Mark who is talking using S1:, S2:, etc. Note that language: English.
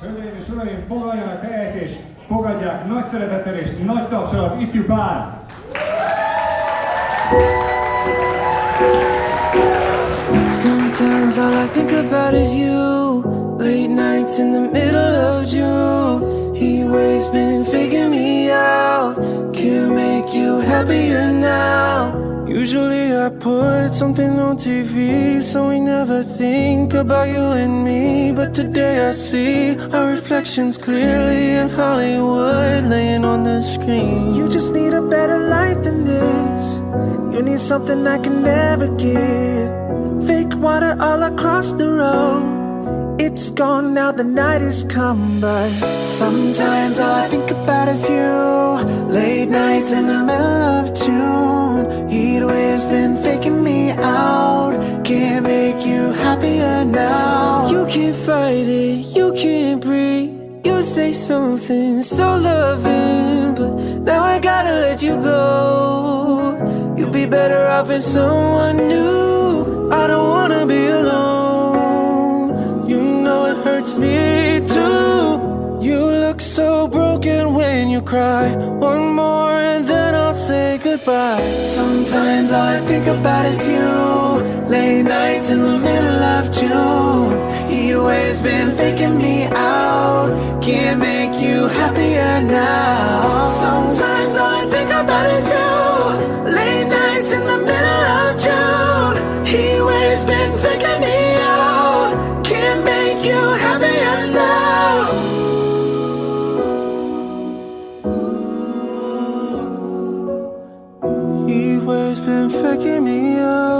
S1: Hölgyeim és uraim, foglaljanak helyet és fogadják nagy szeretettel és nagy tapsal az ifjú párt!
S2: Sometimes all I think about is you. Late nights in the middle of June. Heat waves been faking me out. Can't make you happier now. I put something on TV so we never think about you and me. But today I see our reflections clearly in Hollywood laying on the screen.
S3: You just need a better life than this. You need something I can never give. Fake water all across the road. It's gone now, the night is come by.
S2: Sometimes all I think about is you. Late nights in the middle of June. You happier now. You can't fight it, you can't breathe. You say something so loving, but now I gotta let you go. You'd be better off with someone new. I don't wanna be alone. You know it hurts me too. You look so broken when you cry. One more and then I'll say goodbye. Sometimes all I think about is you. Nights in the middle of June. Heat waves been faking me out. Can't make you happier now. Sometimes all I think about is you. Late nights in the middle of June. Heat waves been faking me out. Can't make you happier now. Waves been faking me out.